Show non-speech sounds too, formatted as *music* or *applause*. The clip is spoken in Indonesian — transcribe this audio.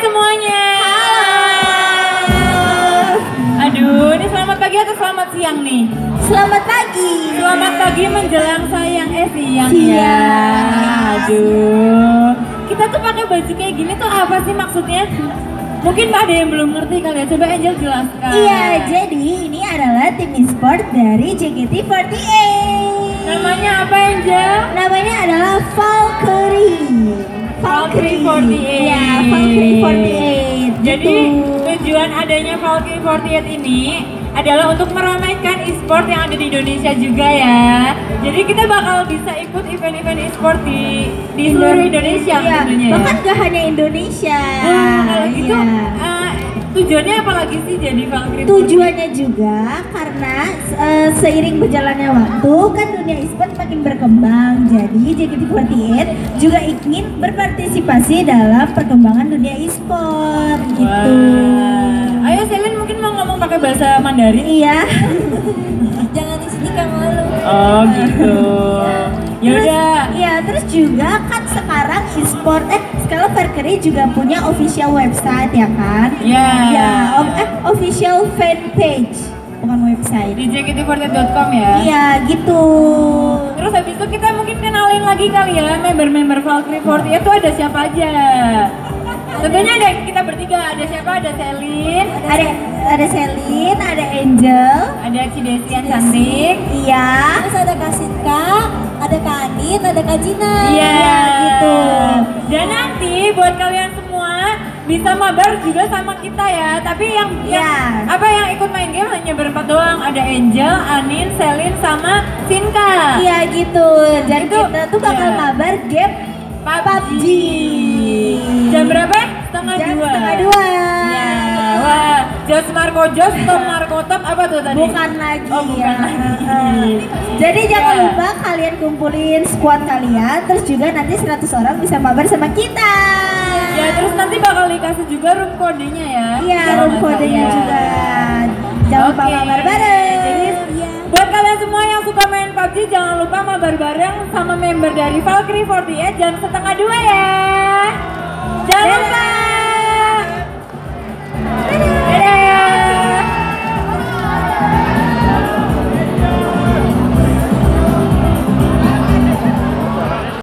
semuanya. Aduh, ini selamat pagi atau selamat siang nih? Selamat pagi. Selamat pagi menjelang sayang eh siang Siang. ya. Aduh. Kita tuh pakai baju kayak gini tuh apa sih maksudnya? Mungkin ada yang belum ngerti kali ya. Coba Angel jelaskan. Iya, jadi ini adalah tim e-sport dari JKT48. Namanya apa Angel? Namanya adalah Valkyrie. Valkyrie 48. Iya, Valkyrie 48. Jadi gitu. tujuan adanya Valkyrie 48 ini adalah untuk meramaikan e-sport yang ada di Indonesia juga ya. Jadi kita bakal bisa ikut event-event e-sport di di seluruh Indonesia Iya, tentunya ya. bahkan gak hanya Indonesia. Nah, kalau gitu Iya. eh, tujuannya apa lagi sih jadi Valkyrie? 48? Tujuannya juga karena eh, seiring berjalannya waktu kan dunia e-sport makin berkembang. Jadi JKT48 juga ingin berpartisipasi dalam perkembangan dunia e-sport gitu. Ayo Selin mungkin mau ngomong pakai bahasa Mandarin. Iya. *laughs* Jangan di sini kamu malu. Oh gitu. Ya. Iya, terus juga kan sekarang e-sport eh sekarang Valkyrie juga punya official website ya kan? Ya. Ya, of- eh official fan page bukan website. Di jkt48.com ya. Iya, gitu. Terus habis itu kita mungkin kenalin lagi kali ya member-member Valkyrie 48 itu ada siapa aja. Tentunya ada kita bertiga, ada siapa? Ada Selin, Ada ada Selin, ada Angel, ada Cidesi yang cantik. iya. Ada Kak Jina. Iya, gitu. Dan nanti buat kalian semua bisa mabar juga sama kita ya. Tapi yang, yang Iya. apa yang ikut main game hanya berempat doang. Ada Angel, Anin, Selin, sama Sinka. Iya gitu. Dan Itu- kita tuh bakal iya. mabar game PUBG. Jam berapa? Setengah jam dua. setengah dua. Jos Marco Jos, Tom Marco Top, apa tuh tadi? Bukan lagi Oh, bukan ya. lagi. *laughs* Jadi jangan Ya. lupa kalian kumpulin squad kalian, terus juga nanti 100 orang bisa mabar sama kita. Ya, terus nanti bakal dikasih juga room kodenya ya. Iya, room kodenya juga. Jangan lupa Oke. mabar bareng. Jadi, Iya. Buat kalian semua yang suka main PUBG, jangan lupa mabar bareng sama member dari Valkyrie 48 jam setengah dua ya. Jangan lupa.